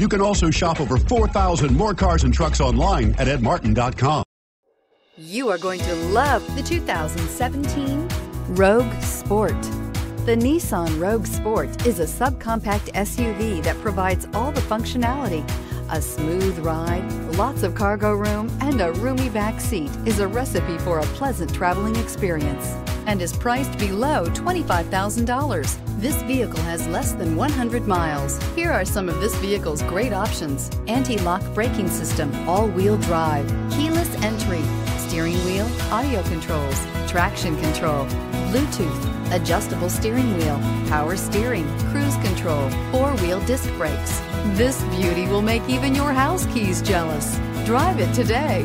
You can also shop over 4,000 more cars and trucks online at edmartin.com. You are going to love the 2017 Rogue Sport. The Nissan Rogue Sport is a subcompact SUV that provides all the functionality. A smooth ride, lots of cargo room, and a roomy back seat is a recipe for a pleasant traveling experience and is priced below $25,000. This vehicle has less than 100 miles. Here are some of this vehicle's great options. Anti-lock braking system, all-wheel drive, keyless entry, steering wheel, audio controls, traction control, Bluetooth, adjustable steering wheel, power steering, cruise control, four-wheel disc brakes. This beauty will make even your house keys jealous. Drive it today.